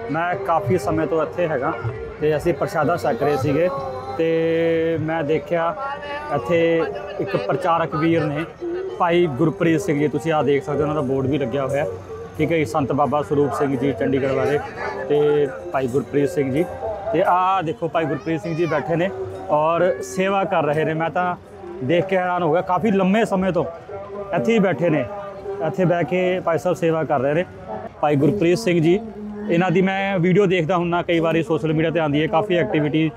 ਮੈਂ ਕਾਫੀ ਸਮੇਂ ਤੋਂ ਇੱਥੇ ਹੈਗਾ ਤੇ ਅਸੀਂ ਪ੍ਰਸ਼ਾਦਾ ਛਕ ਰਹੇ ਸੀਗੇ ਤੇ ਮੈਂ ਦੇਖਿਆ ਇੱਥੇ ਇੱਕ ਪ੍ਰਚਾਰਕ ਵੀਰ ਨੇ, ਭਾਈ ਗੁਰਪ੍ਰੀਤ ਸਿੰਘ ਜੀ, ਤੁਸੀਂ ਆ ਦੇਖ ਸਕਦੇ ਹੋ, ਉਹਨਾਂ ਦਾ ਬੋਰਡ ਵੀ ਲੱਗਿਆ ਹੋਇਆ। ਠੀਕ ਹੈ ਜੀ, ਸੰਤ ਬਾਬਾ ਸਰੂਪ ਸਿੰਘ ਜੀ, ਚੰਡੀਗੜ੍ਹ ਵਾਲੇ ਤੇ ਭਾਈ ਗੁਰਪ੍ਰੀਤ ਸਿੰਘ ਜੀ। ਤੇ ਆਹ ਦੇਖੋ ਭਾਈ ਗੁਰਪ੍ਰੀਤ ਸਿੰਘ ਜੀ ਬੈਠੇ ਨੇ ਔਰ ਸੇਵਾ ਕਰ ਰਹੇ ਨੇ। ਮੈਂ ਤਾਂ ਦੇਖ ਕੇ ਹੈਰਾਨ ਹੋ ਗਿਆ, ਕਾਫੀ ਲੰਮੇ ਸਮੇਂ ਤੋਂ ਇੱਥੇ ਹੀ ਬੈਠੇ ਨੇ। ਇੱਥੇ ਬਹਿ ਕੇ ਭਾਈ ਸਾਹਿਬ ਸੇਵਾ ਕਰ ਰਹੇ ਨੇ। ਭਾਈ ਗੁਰਪ੍ਰੀਤ ਸਿੰਘ ਜੀ ਇਹਨਾਂ ਦੀ ਮੈਂ ਵੀਡੀਓ ਦੇਖਦਾ ਹੁੰਨਾ, ਕਈ ਵਾਰੀ ਸੋਸ਼ਲ ਮੀਡੀਆ ਤੇ ਆਉਂਦੀ ਹੈ, ਕਾਫੀ ਐਕਟੀਵਿਟੀ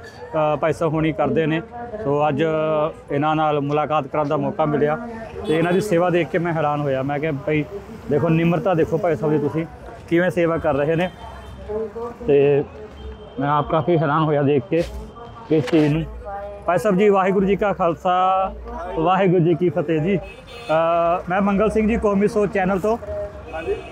ਭਾਈ ਸਾਹਿਬ ਹੋਣੀ ਕਰਦੇ ਨੇ। ਸੋ ਅੱਜ ਇਹਨਾਂ ਨਾਲ ਮੁਲਾਕਾਤ ਕਰਨ ਦਾ ਮੌਕਾ ਮਿਲਿਆ ਤੇ ਇਹਨਾਂ ਦੀ ਸੇਵਾ ਦੇਖ ਕੇ ਮੈਂ ਹੈਰਾਨ ਹੋਇਆ। ਮੈਂ ਕਿਹਾ, ਭਾਈ, ਦੇਖੋ, ਨਿਮਰਤਾ ਦੇਖੋ ਭਾਈ ਸਾਹਿਬ ਜੀ ਤੁਸੀਂ, ਕਿਵੇਂ ਸੇਵਾ ਕਰ ਰਹੇ ਨੇ। ਤੇ ਮੈਂ ਆਪ ਕਾਫੀ ਹੈਰਾਨ ਹੋਇਆ ਦੇਖ ਕੇ ਇਸ ਚੀਜ਼ ਨੂੰ। ਭਾਈ ਸਾਹਿਬ ਜੀ, ਵਾਹਿਗੁਰੂ ਜੀ ਕਾ ਖਾਲਸਾ, ਵਾਹਿਗੁਰੂ ਜੀ ਕੀ ਫਤਿਹ ਜੀ। ਮੈਂ ਮੰਗਲ ਸਿੰਘ ਜੀ, ਕੌਮੀ ਸੋਚ ਚੈਨਲ ਤੋਂ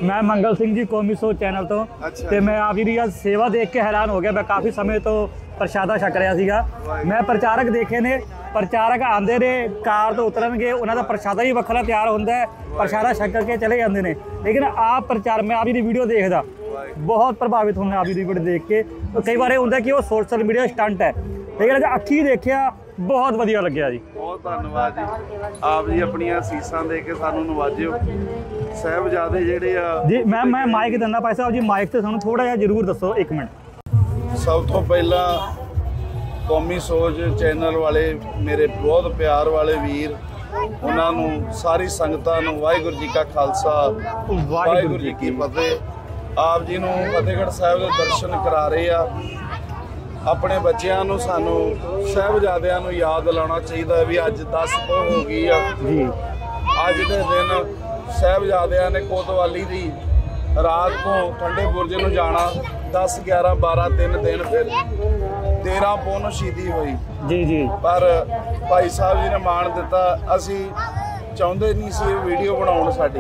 ਮੈਂ ਮੰਗਲ ਸਿੰਘ ਜੀ ਕੌਮੀ ਸੋਚ ਚੈਨਲ ਤੋਂ। ਤੇ ਮੈਂ ਆਪ ਜੀ ਦੀ ਅੱਜ ਸੇਵਾ ਦੇਖ ਕੇ ਹੈਰਾਨ ਹੋ ਗਿਆ। ਮੈਂ ਕਾਫੀ ਸਮੇਂ ਤੋਂ ਪ੍ਰਸ਼ਾਦਾ ਛਕ ਰਿਹਾ ਸੀਗਾ। ਮੈਂ ਪ੍ਰਚਾਰਕ ਦੇਖੇ ਨੇ। ਪ੍ਰਚਾਰਕ ਆਂਦੇ ਨੇ ਕਾਰ ਤੋਂ ਉਤਰਨਗੇ ਉਹਨਾਂ ਦਾ ਪ੍ਰਸ਼ਾਦਾ ਹੀ ਵੱਖਰਾ ਤਿਆਰ ਹੁੰਦਾ ਹੈ। ਪ੍ਰਸ਼ਾਦਾ ਛਕ ਕੇ ਚਲੇ ਜਾਂਦੇ ਨੇ। ਲੇਕਿਨ ਆਪ ਪ੍ਰਚਾਰ ਮੈਂ ਆਪ ਜੀ ਦੀ ਵੀਡੀਓ ਦੇਖਦਾ। ਬਹੁਤ ਪ੍ਰਭਾਵਿਤ ਹੁੰਦਾ ਆਪ ਜੀ ਦੀ ਵੀਡੀਓ ਦੇਖ ਕੇ। ਕਈ ਵਾਰ ਇਹ ਹੁੰਦਾ ਕਿ ਉਹ ਸੋਸ਼ਲ ਮੀਡੀਆ ਸਟੰਟ ਹੈ। ਲੇਕਿਨ ਅੱਜ ਅੱਖੀ ਦੇਖਿਆ ਬਹੁਤ ਵਧੀਆ ਲੱਗਿਆ ਜੀ। ਬਹੁਤ ਧੰਨਵਾਦ ਜੀ। ਆਪ ਜੀ ਆਪਣੀਆਂ ਸੀਸਾਂ ਦੇ ਕੇ ਸਾਨੂੰ ਨਵਾਜਿਓ। ਸਾਹਿਬਜ਼ਾਦੇ ਜਿਹੜੇ ਆ ਜੀ ਮੈਂ ਮੈਂ ਮਾਈਕ ਦਿੰਦਾ ਭਾਈ ਸਾਹਿਬ ਜੀ ਮਾਈਕ ਤੇ ਸਾਨੂੰ ਥੋੜਾ ਜਿਹਾ ਜ਼ਰੂਰ ਦੱਸੋ ਇੱਕ ਮਿੰਟ। ਸਭ ਤੋਂ ਪਹਿਲਾਂ ਕੌਮੀ ਸੋਚ ਚੈਨਲ ਵਾਲੇ ਮੇਰੇ ਬਹੁਤ ਪਿਆਰ ਵਾਲੇ ਵੀਰ ਉਹਨਾਂ ਨੂੰ ਸਾਰੀ ਸੰਗਤਾਂ ਨੂੰ ਵਾਹਿਗੁਰੂ ਜੀ ਕਾ ਖਾਲਸਾ ਵਾਹਿਗੁਰੂ ਜੀ ਕੀ ਫਤਿਹ। ਆਪ ਜੀ ਨੂੰ ਫਤਿਹਗੜ੍ਹ ਸਾਹਿਬ ਦੇ ਦਰਸ਼ਨ ਕਰਾ ਰਹੇ ਆ। ਆਪਣੇ ਬੱਚਿਆਂ ਨੂੰ ਸਾਨੂੰ ਸਾਹਿਬਜ਼ਾਦਿਆਂ ਨੂੰ ਯਾਦ ਦਿਲਾਉਣਾ ਚਾਹੀਦਾ ਵੀ ਅੱਜ 10 ਪੋ ਹੋ ਗਈ ਆ। ਜੀ। ਅੱਜ ਦੇ ਦਿਨ ਸਾਹਿਬਜ਼ਾਦਿਆਂ ਨੇ ਕੋਤਵਾਲੀ ਦੀ ਰਾਤ ਤੋਂ ਠੰਡੇ ਬੁਰਜ ਨੂੰ ਜਾਣਾ 10 11 12 3 ਦਿਨ ਫਿਰ 13 ਪੋਹ ਨੂੰ ਸ਼ਹੀਦੀ ਹੋਈ। ਜੀ ਜੀ। ਪਰ ਭਾਈ ਸਾਹਿਬ ਜੀ ਨੇ ਮਾਣ ਦਿੱਤਾ ਅਸੀਂ ਚਾਹੁੰਦੇ ਨਹੀਂ ਸੀ ਵੀਡੀਓ ਬਣਾਉਣ ਸਾਡੀ।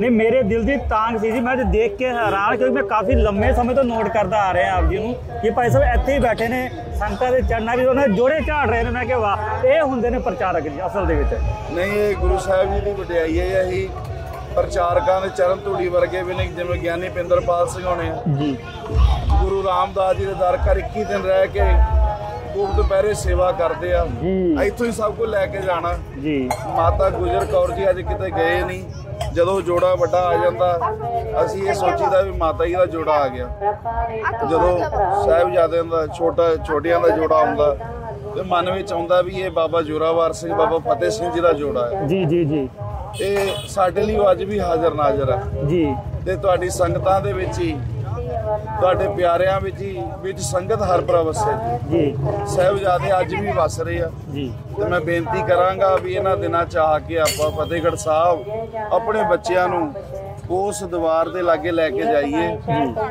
ਨਹੀਂ ਮੇਰੇ ਦਿਲ ਦੀ ਤਾਂਗ ਸੀ ਜੀ ਮੈਂ ਅੱਜ ਦੇਖ ਕੇ ਹੈਰਾਨ ਕਿਉਂਕਿ ਮੈਂ ਕਾਫੀ ਲੰਮੇ ਸਮੇਂ ਤੋਂ ਨੋਟ ਕਰਦਾ ਆ ਰਿਹਾ ਆਪ ਜੀ ਨੂੰ ਕਿ ਭਾਈ ਸਾਹਿਬ ਇੱਥੇ ਹੀ ਬੈਠੇ ਨੇ ਸੰਗਤਾਂ ਦੇ ਚਰਨਾਂ ਵੀ ਉਹਨਾਂ ਜੋੜੇ ਝਾੜ ਰਹੇ ਨੇ ਮੈਂ ਕਿਹਾ ਵਾਹ ਇਹ ਹੁੰਦੇ ਨੇ ਪ੍ਰਚਾਰਕ ਜੀ ਅਸਲ ਦੇ ਵਿੱਚ। ਨਹੀਂ ਇਹ ਗੁਰੂ ਸਾਹਿਬ ਜੀ ਦੀ ਵਡਿਆਈ ਹੈ ਇਹੀ ਪ੍ਰਚਾਰਕਾਂ ਦੇ ਚਰਨ ਧੂੜੀ ਵਰਗੇ ਵੀ ਨੇ ਜਿਵੇਂ ਗਿਆਨੀ ਪਿੰਦਰਪਾਲ ਸਿੰਘ ਹੋਣੇ ਆ। ਜੀ। ਗੁਰੂ ਰਾਮਦਾਸ ਜੀ ਦੇ ਦਰ ਘਰ 21 ਦਿਨ ਰਹਿ ਕੇ ਗੁਪਤ ਦੁਪਹਿਰੇ ਸੇਵਾ ਕਰਦੇ ਆ। ਜੀ। ਇੱਥੋਂ ਹੀ ਸਭ ਕੁਝ ਲੈ ਕੇ ਜਾਣਾ। ਜੀ। ਮਾਤਾ ਗੁਜਰ ਕੌਰ ਜੀ ਅੱਜ ਕਿਤੇ ਗਏ ਨਹੀਂ। ਜਦੋਂ ਜੋੜਾ ਵੱਡਾ ਆ ਜਾਂਦਾ ਅਸੀਂ ਇਹ ਸੋਚੀਦਾ ਵੀ ਮਾਤਾ ਜੀ ਦਾ ਜੋੜਾ ਆ ਗਿਆ। ਜਦੋਂ ਸਾਹਿਬਜ਼ਾਦਿਆਂ ਦਾ ਛੋਟਾ ਛੋਟਿਆਂ ਦਾ ਜੋੜਾ ਆਉਂਦਾ ਤੇ ਮਨ ਵਿੱਚ ਆਉਂਦਾ ਵੀ ਇਹ ਬਾਬਾ ਜੋਰਾਵਰ ਸਿੰਘ ਬਾਬਾ ਫਤਿਹ ਸਿੰਘ ਜੀ ਦਾ ਜੋੜਾ ਹੈ। ਜੀ ਜੀ ਜੀ। ਇਹ ਸਾਡੇ ਲਈ ਉਹ ਅੱਜ ਵੀ ਹਾਜ਼ਰ ਨਾਜ਼ਰ ਹੈ। ਜੀ। ਤੇ ਤੁਹਾਡੀ ਸੰਗਤਾਂ ਦੇ ਵਿੱਚ ਹੀ ਤੁਹਾਡੇ ਪਿਆਰਿਆਂ ਵਿੱਚ ਹੀ ਵਿੱਚ ਸੰਗਤ ਹਰ ਪ੍ਰਵਸੇ ਜੀ। ਜੀ। ਸਾਹਿਬਜ਼ਾਦੇ ਅੱਜ ਵੀ ਵਸ ਰਹੇ ਆ। ਜੀ। ਤੇ ਮੈਂ ਬੇਨਤੀ ਕਰਾਂਗਾ ਵੀ ਇਹਨਾਂ ਦਿਨਾਂ ਚ ਆ ਕੇ ਆਪਾਂ ਫਤਿਹਗੜ੍ਹ ਸਾਹਿਬ ਆਪਣੇ ਬੱਚਿਆਂ ਨੂੰ ਉਸ ਦੀਵਾਰ ਦੇ ਲਾਗੇ ਲੈ ਕੇ ਜਾਈਏ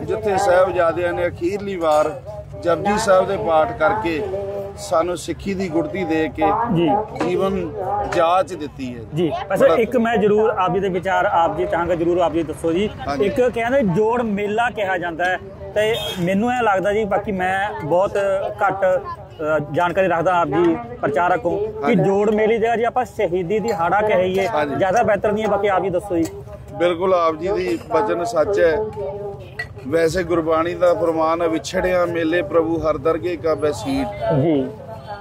ਜਿੱਥੇ ਸਾਹਿਬਜ਼ਾਦਿਆਂ ਨੇ ਅਖੀਰਲੀ ਵਾਰ ਜਪਜੀ ਸਾਹਿਬ ਦੇ ਪਾਠ ਕਰਕੇ ਸਾਨੂੰ ਸਿੱਖੀ ਦੀ ਗੁੜਤੀ ਦੇ ਕੇ ਜੀ। ਜੀਵਨ ਜਾਚ ਦਿੱਤੀ ਹੈ। ਜੀ। ਵੈਸੇ ਇੱਕ ਮੈਂ ਜ਼ਰੂਰ ਆਪ ਜੀ ਦੇ ਵਿਚਾਰ ਆਪ ਜੀ ਚਾਹਾਂਗਾ ਜ਼ਰੂਰ ਆਪ ਜੀ ਦੱਸੋ ਜੀ। ਇੱਕ ਕਹਿੰਦੇ ਜੋੜ ਮੇਲਾ ਕਿਹਾ ਜਾਂਦਾ ਹੈ। ਤੇ ਮੈਨੂੰ ਇਹ ਲੱਗਦਾ ਜੀ ਬਾਕੀ ਮੈਂ ਬਹੁਤ ਘੱਟ ਜਾਣਕਾਰੀ ਰੱਖਦਾ ਆਪ ਜੀ ਪ੍ਰਚਾਰਕ ਹਾਂ ਕਿ। ਜੋੜ ਮੇਲੇ ਜਗ੍ਹਾ ਜੀ ਆਪਾਂ ਸ਼ਹੀਦੀ ਦੀ ਹਾੜਾ ਕਹੀਏ। ਜ਼ਿਆਦਾ ਬਿਹਤਰ ਨਹੀਂ ਹੈ ਬਾਕੀ ਆਪ ਜੀ ਦੱਸੋ ਜੀ ਬਿਲਕੁਲ ਆਪ ਜੀ ਦੀ ਬਚਨ ਸੱਚ ਹੈ ਵੈਸੇ ਗੁਰਬਾਣੀ ਦਾ ਫਰਮਾਨ ਹੈ ਵਿਛੜਿਆ ਮੇਲੇ ਪ੍ਰਭੂ ਹਰ ਦਰਗੇ ਕਾ ਬੈਸੀਟ ਜੀ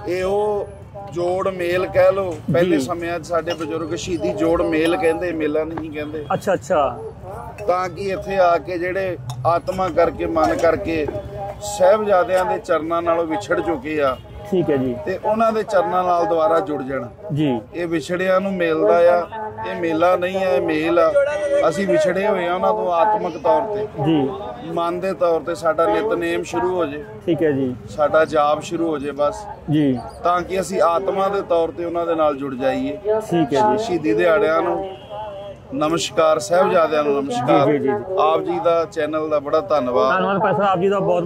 ਇਹ ਉਹ ਜੋੜ ਮੇਲ ਕਹਿ ਲੋ ਪਹਿਲੇ। ਸਮਿਆਂ 'ਚ ਸਾਡੇ ਬਜ਼ੁਰਗ ਸ਼ਹੀਦੀ ਜੋੜ ਮੇਲ ਕਹਿੰਦੇ ਮੇਲਾ ਨਹੀਂ ਕਹਿੰਦੇ। ਅੱਛਾ ਅੱਛਾ। ਤਾਂ ਕਿ ਇੱਥੇ ਆ ਕੇ ਜਿਹੜੇ ਆਤਮਾ ਕਰਕੇ ਮਨ ਕਰਕੇ ਸਹਿਬਜ਼ਾਦਿਆਂ ਦੇ ਚਰਨਾਂ ਨਾਲੋਂ ਵਿਛੜ ਚੁੱਕੇ ਆ। ਠੀਕ ਹੈ ਜੀ। ਤੇ ਉਹਨਾਂ ਦੇ ਚਰਨਾਂ ਨਾਲ ਦੁਬਾਰਾ ਜੁੜ ਜਾਣ। ਜੀ। ਇਹ ਵਿਛੜਿਆਂ ਨੂੰ ਮਿਲਦਾ ਆ। ਇਹ ਮੇਲਾ ਨਹੀਂ ਹੈ ਇਹ ਮੇਲ ਆ। ਅਸੀਂ ਵਿਛੜੇ ਹੋਏ ਆ ਉਹਨਾਂ ਤੋਂ ਆਤਮਿਕ ਤੌਰ ਤੇ। ਜੀ। ਮਨ ਦੇ ਤੌਰ ਤੇ ਸਾਡਾ ਨਿਤਨੇਮ ਸ਼ੁਰੂ ਹੋ ਜੇ। ਠੀਕ ਹੈ ਜੀ। ਸਾਡਾ ਜਾਪ ਸ਼ੁਰੂ ਹੋ ਜੇ ਬਸ। ਜੀ। ਤਾਂ ਕਿ ਅਸੀਂ ਆਤਮਾ ਦੇ ਤੌਰ ਤੇ ਉਹਨਾਂ ਦੇ ਨਾਲ ਜੁੜ ਜਾਈਏ। ਠੀਕ ਹੈ ਜੀ। ਸ਼ਹੀਦੀ ਦਿਹਾੜਿਆਂ ਨੂੰ ਨਮਸਕਾਰ ਸਾਹਿਬਜ਼ਾਦਿਆਂ ਨੂੰ ਨਮਸਕਾਰ। ਆਪ ਜੀ ਦਾ ਚੈਨਲ ਦਾ ਬੜਾ ਧੰਨਵਾਦ। ਧੰਨਵਾਦ ਸਾਹਿਬ ਆਪ ਜੀ ਦਾ ਬਹੁਤ